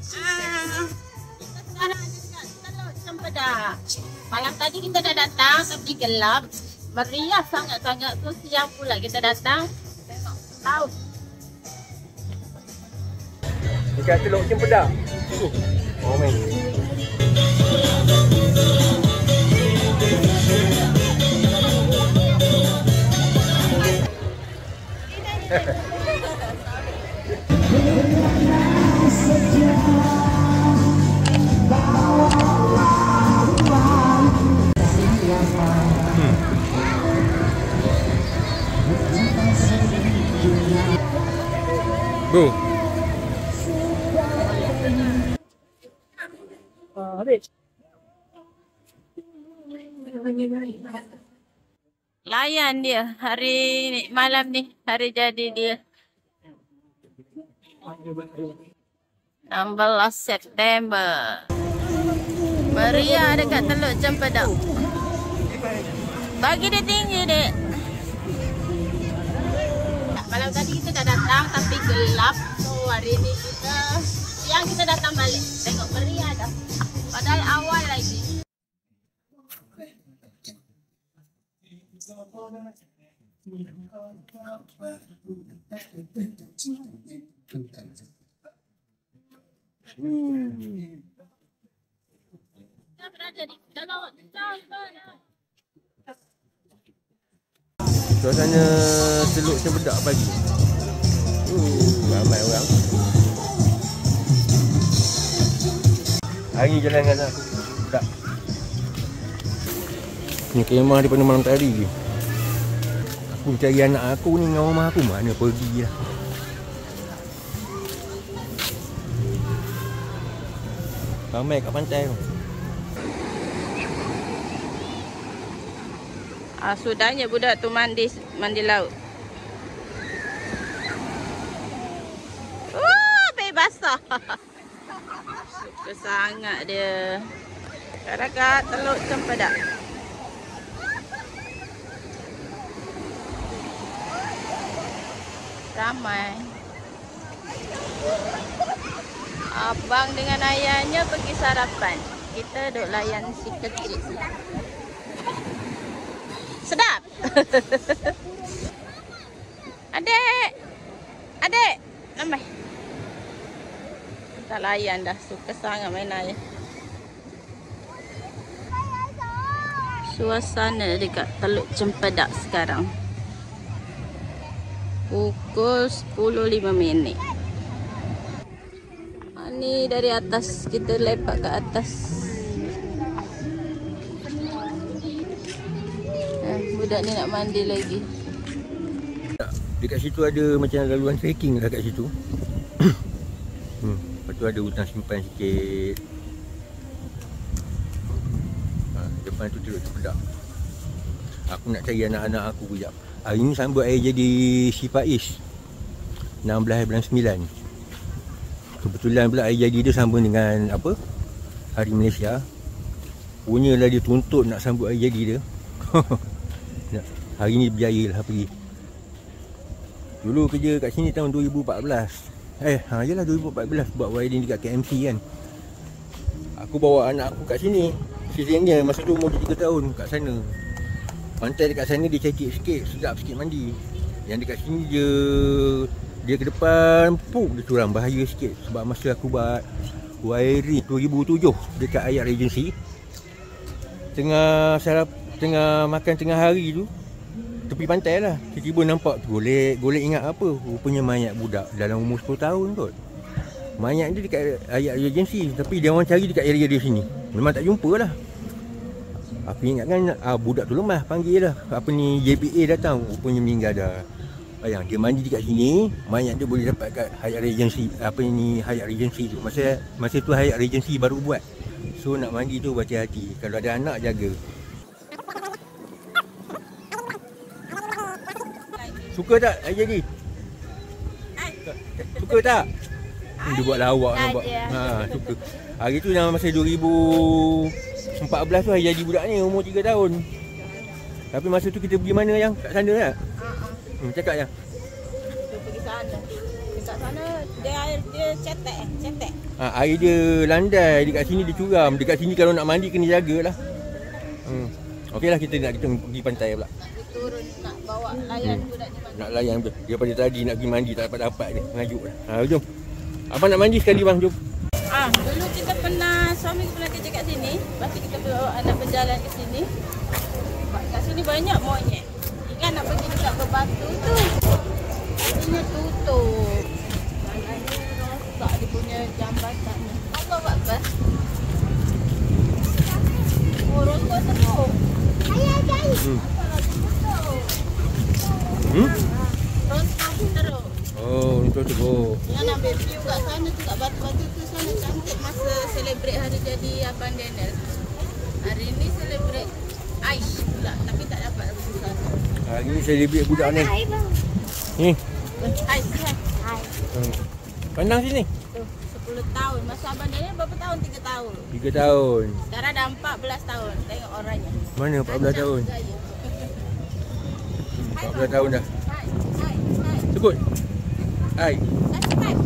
Kita sekarang ada dekat Teluk Cempedak. Malam tadi kita dah datang tapi gelap. Meriah sangat-sangat. So siang pula kita datang. Laut. Dekat Teluk Cempedak. Oh main. Bro, Layan dia hari ni, malam ni. Hari jadi dia. 16 September. Meriah dekat Teluk Cempedak. Bagi dia tinggi, dek. Malam tadi kita dah datang tapi gelap. So hari ni kita siang kita datang balik. Tengok meriah dah. Padahal awal lagi. Di Teluk Cempedak. pagi. Uh, ramai orang. Hari jalan dengan aku. Tak. Ni kemah daripada malam tadi. Aku cari anak aku ni dengan rumah aku mana pergi lah. Ramai kat pantai tu. Ah, sudahnya budak tu mandi mandi laut. Basah. Suka sangat dia. Kat Teluk Cempedak. Ramai. Abang dengan ayahnya pergi sarapan. Kita duk layan si kecil. Sedap. Adik. Adik. Namai. Tak layan dah. Suka sangat main air. Suasana dekat Teluk Cempedak sekarang. Pukul 10.05 minit. Ni dari atas. Kita lepak ke atas. Eh, budak ni nak mandi lagi. Dekat situ ada macam laluan trekking lah kat situ. hmm. Lepas tu ada hutan simpan sikit. Ha, depan tu Teluk Cempedak. Aku nak cari anak-anak aku kejap. Hari ni sambut air jadi si Faiz. 16 bulan 9. Kebetulan pula air jadi dia sambung dengan apa? Hari Malaysia. Punyalah dia tuntut nak sambut air jadi dia. Nak- Hari ni berjaya lah pergi. Dulu kerja kat sini tahun 2014. Eh, ha yalah 2014 buat wiring dekat KMC kan. Aku bawa anak aku kat sini. Sisinya masa tu umur 3 tahun kat sana. Pantai dekat sana dia cekik sikit, sedap sikit mandi. Yang dekat sini dia dia ke depan puk dia curang bahaya sikit sebab masa aku buat wiring 2007 dekat Ayat Regency tengah sarap tengah makan tengah hari tu tepi pantai lah. Tiba-tiba nampak golek golek ingat apa? Rupanya mayat budak dalam umur 10 tahun kot. Mayat dia dekat ayat agensi tapi dia orang cari dekat area dia sini. Memang tak jumpa lah. Aku ingat kan ah, budak tu lemah panggil lah. Apa ni JPA datang rupanya meninggal dah Bayang dia mandi dekat sini mayat dia boleh dapat kat Hayat Regency apa ni Hayat Regency tu masa masa tu Hayat Regency baru buat so nak mandi tu berhati-hati kalau ada anak jaga Suka tak air jadi? Suka tak? Dia buat lawak nampak. Ha, suka. Hari tu dalam masa 2014 tu hari jadi budak ni umur 3 tahun. Tapi masa tu kita pergi mana yang? Kat sana tak? Hmm, cakap yang. Kita pergi sana. Dekat sana dia dia cetek eh, cetek. Ha, air dia landai dekat sini dia curam. Dekat sini kalau nak mandi kena jagalah. Hmm. Okeylah kita nak kita pergi pantai pula. Nak turun nak bawa layan Hmm. budak ni mandi. Nak layan dia. Daripada tadi nak pergi mandi tak dapat-dapat dia. Mengajuk dah. Ha, jom. Abang nak mandi sekali bang, jom. Ah, dulu kita pernah suami kita pernah kerja kat sini. Lepas tu kita bawa anak berjalan ke sini. Kat sini banyak monyet. Ingat nak pergi dekat berbatu tu. Akhirnya tutup. Maknanya rosak dia punya jambatan ni. Apa buat apa? Hmm. Apa lagi tutup? Hmm? Teruk. Oh, untuk tu. Yang nak ambil view kat sana tu kat batu-batu tu sana cantik masa celebrate hari jadi Abang Daniel. Hari ni celebrate Aish pula tapi tak dapat sana. Hari ni celebrate budak ni. Ni. Kan? Hmm. Pandang sini. Tu 10 tahun. Masa Abang Daniel berapa tahun? 3 tahun. 3 tahun. Sekarang dah 14 tahun. Tengok orangnya. Mana 14 tahun? Gaya. 14 tahun dah. Hai, hai, hai. Sebut. Hai. Subscribe.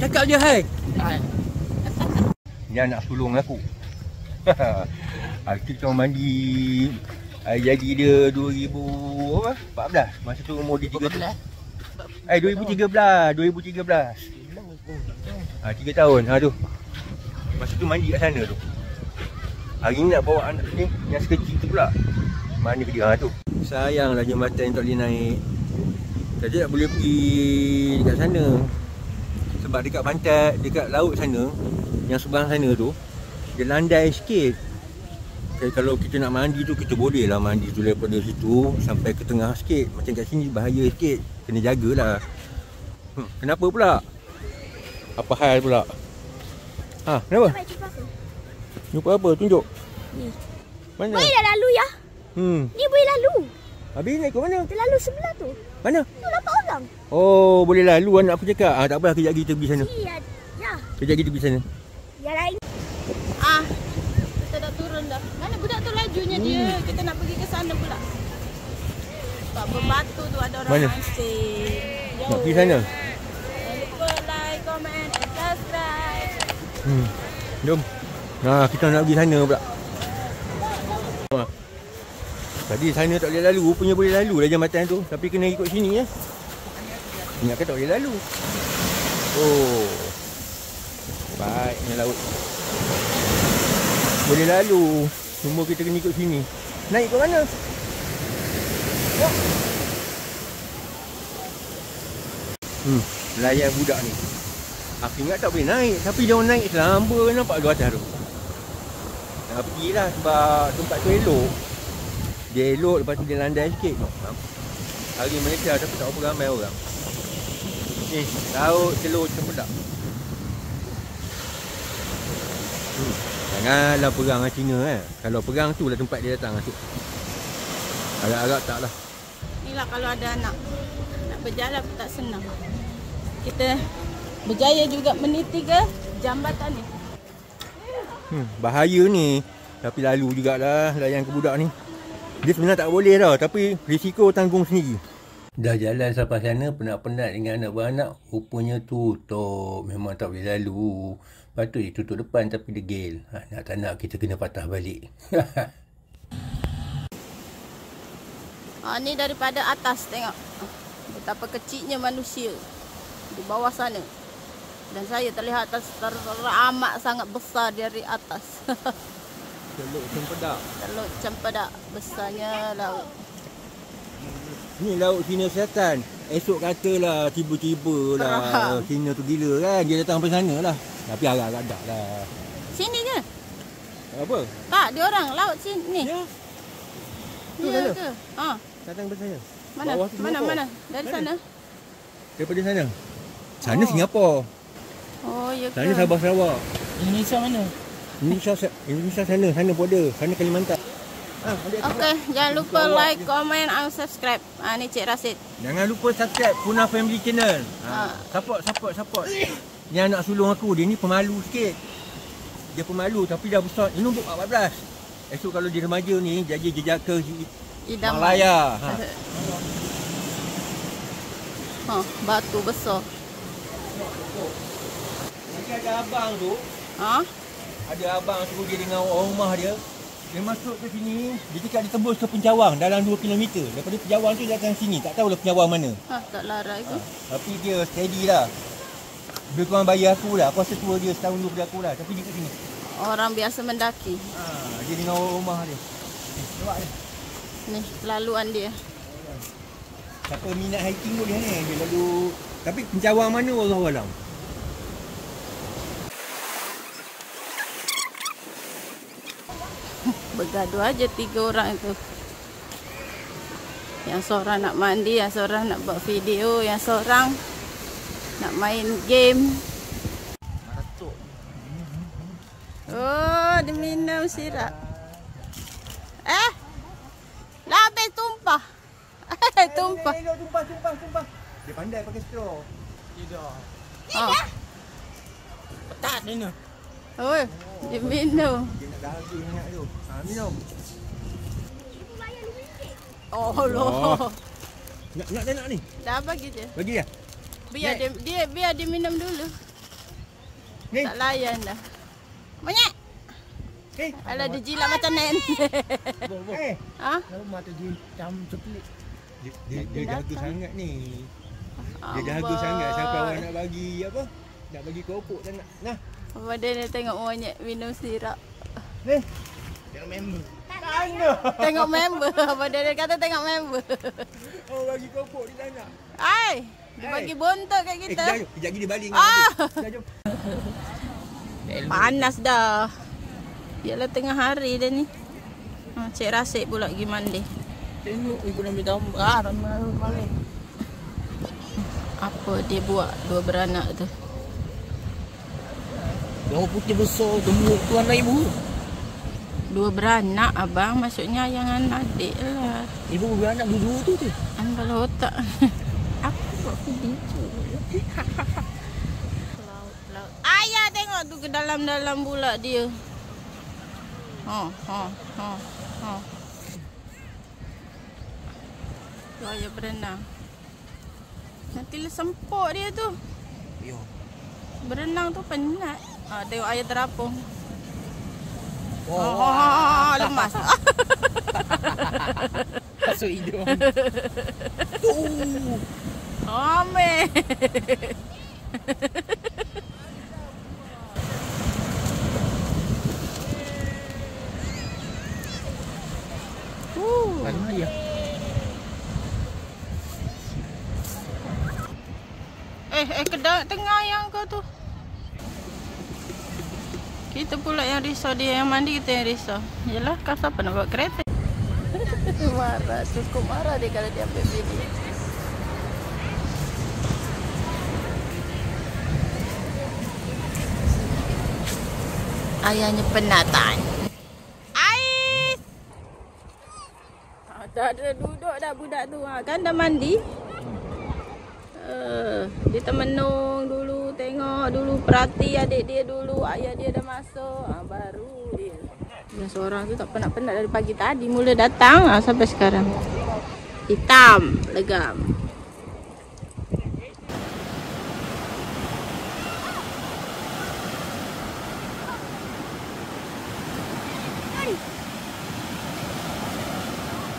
Cakap je hai. Ni anak sulung aku. Aku kita mandi Hari jadi dia 2000 apa? 14. Masa tu umur dia 13. Eh 2013, 2013. Ha 3 tahun ha tu. Masa tu mandi kat sana tu. Hari ni nak bawa anak ni yang sekecil tu pula. Mana ke dia ha tu. Sayanglah jambatan tak boleh naik. Saja tak boleh pergi dekat sana. Sebab dekat pantai, dekat laut sana yang seberang sana tu dia landai sikit. Okay, kalau kita nak mandi tu kita boleh lah mandi tu daripada situ sampai ke tengah sikit. Macam kat sini bahaya sikit. Kena jagalah. Hmm, kenapa pula? Apa hal pula? Ha, kenapa? Jumpa apa? Tunjuk. Ni. Mana? Boleh dah lalu ya? Hmm. Ni boleh lalu. Habis nak ikut mana? Dia lalu sebelah tu. Mana? Tu lapan orang. Oh, boleh lalu anak aku cakap. Ah, tak apa, kejap lagi kita pergi sana. Ya. Kejap lagi kita pergi sana. Yang lain. Ah, kita dah turun dah. Mana lajunya dia. Kita nak pergi ke sana pula. Sebab berbatu tu ada orang Mana? asing. Jauh. Nak pergi sana? Jangan lupa like, comment and subscribe. Hmm. Jom. Nah, kita nak pergi sana pula. Tadi sana tak boleh lalu, rupanya boleh lalu dah jambatan tu. Tapi kena ikut sini ya. Ingatkan tak boleh lalu. Oh. Baiknya laut. Boleh lalu. Cuma kita kena ikut sini. Naik ke mana? Ya. Hmm, layan budak ni. Aku ingat tak boleh naik Tapi dia orang naik selamba nampak lu atas tu Nak pergilah sebab tempat tu elok Dia elok lepas tu dia landai sikit Hari Malaysia tapi tak berapa ramai orang Ni, laut telur cempedak hmm. Janganlah perang dengan Cina eh Kalau perang tu lah tempat dia datang tu Agak-agak tak lah Inilah kalau ada anak. Nak berjalan pun tak senang. Kita berjaya juga meniti ke jambatan ni. Hmm, bahaya ni. Tapi lalu jugalah layan ke budak ni. Dia sebenarnya tak boleh tau. Tapi risiko tanggung sendiri. Dah jalan sampai sana penat-penat dengan anak beranak. Rupanya tutup. Memang tak boleh lalu. Patut dia tutup depan tapi degil. Ha, nak tak nak kita kena patah balik. Ha, ni daripada atas tengok. Betapa kecilnya manusia di bawah sana. Dan saya terlihat atas teramat sangat besar dari atas. Teluk cempedak. Teluk cempedak besarnya laut. Ni laut Cina Selatan. Esok katalah tiba-tiba lah Faham. Cina tu gila kan. Dia datang sampai sana lah. Tapi agak-agak tak lah. Sini je. Apa? Tak, dia orang laut sini. Ya. Tu Ya sana. ke? Ha, Datang sampai sana. mana? Bawah tu Mana mana? Dari Mana? sana. Daripada sana. Sana Oh. Singapura. Oh, ya ke? Sana Sabah Sarawak. Indonesia mana? Indonesia Indonesia sana, sana border, sana Kalimantan. Okey, jangan lupa like, comment, and subscribe. Ah ni Cik Rasid. Jangan lupa subscribe Puna Family Channel. Ha. Ha. Support, support, support. Ni anak sulung aku, dia ni pemalu sikit. Dia pemalu tapi dah besar. Ini umur 14. Esok kalau dia remaja ni, jadi jejaka Idaman. Malaya. Ha. Ha, batu besar. Nanti ada abang tu, Ha? ada abang suruh dia dengan orang rumah dia. Dia masuk ke sini, dia cakap dia tembus ke Pencawang dalam 2 km. Daripada Pencawang tu datang sini, tak tahulah Pencawang mana. Ha, tak larat ke? Tapi dia steady lah. Lebih kurang bayar aku lah. Aku rasa tua dia setahun dua pada aku lah. Tapi dia kat sini. Orang biasa mendaki. Ha, dia dengan orang rumah dia. Nampak dia. Ni, laluan dia. Siapa minat hiking boleh ni. Dia lalu... Tapi pencawang mana Allah Alam? Bergaduh aja tiga orang itu. Yang seorang nak mandi, yang seorang nak buat video, yang seorang nak main game. Oh, dia minum sirap. Eh? Dah habis tumpah. Eh, tumpah. Tumpah, tumpah, tumpah. Dia pandai pakai straw. Oh. Petat dia ni. Oh, dia minum. Minyak tu. Ha, minum. Oh, loh. Nak, nak, nak, nak ni. Dah bagi dia. Bagi dia. Biar dia, dia biar dia minum dulu. Ni. Tak layan dah. Monyet. Eh. Alah dia jilat macam nenek. Eh. ha? Kalau mata dia hitam ceplik. Dia, dia, dia jaga sangat ni. Dia jaga sangat sampai orang nak bagi apa? Nak bagi keropok tak nak. Nah. Apa dia ni tengok monyet minum sirap. Ni. Tengok member. Mana? Tengok member. Apa dia, dia kata tengok member. Oh bagi keropok dia tak nak. Ai, dia bagi bontot kat Eh, kita. kejap jom. Kejap lagi dia balik Ah. Kejap. Panas dah. Biarlah tengah hari dah ni. Ha, Cik Rasid pula pergi mandi. Tengok ibu nak ambil gambar. Ah, ramai. Apa dia buat dua beranak tu? Gambar putih besar gemuk tu anak ibu. Dua beranak abang maksudnya yang anak adik lah. Ibu beranak dua-dua tu tu. Ambal otak. Apa buat video? laut, laut. Ayah tengok tu ke dalam-dalam pula dia. Ha, ha, ha, ha. Tu ayah berenang. Nanti lah sempuk dia tu. Yo. Berenang tu penat. Ha, tengok ayah terapung. Oh, Oh, oh, oh, lemas. masuk hidung. tu. Ame. Uh. Mana ya? Eh, eh kedai tengah yang kau tu. Kita pula yang risau dia yang mandi kita yang risau. Yalah, kau siapa nak bawa kereta? marah, cukup marah dia kalau dia ambil video. Ayahnya penatan. Ais! Ah, dah ada duduk dah budak tu. Ha, kan dah mandi. Uh, dia termenung dulu, tengok dulu, perhati adik dia dulu, ayah dia dah masuk, ha, baru dia. Yang seorang tu tak penat-penat dari pagi tadi, mula datang ha, sampai sekarang. Hitam, legam.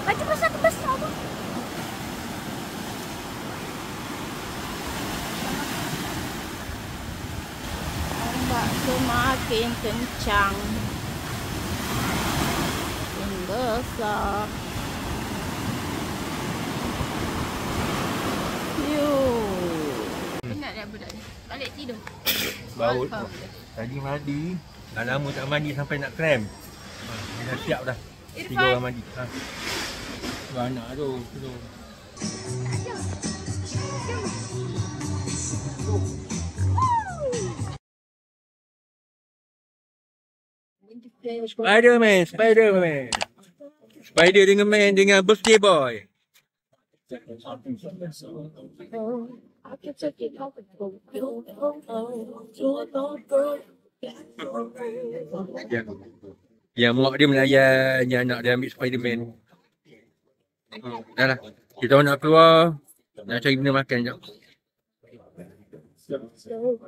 Baju besar tu besar tu. Semakin kencang. Makin besar. Yo. Penat dah budak ni. Balik tidur. Baut. Tadi mandi. Dah lama tak mandi sampai nak krem. Ha, dia dah siap dah. Tiga orang mandi. Ha. Dua anak tu. tu. Spiderman, Spiderman. Spider dengan man dengan birthday boy. Yang, mak dia melayan yang anak dia ambil Spiderman. Hmm, dah lah. Kita nak keluar. Nak cari benda makan jap. So,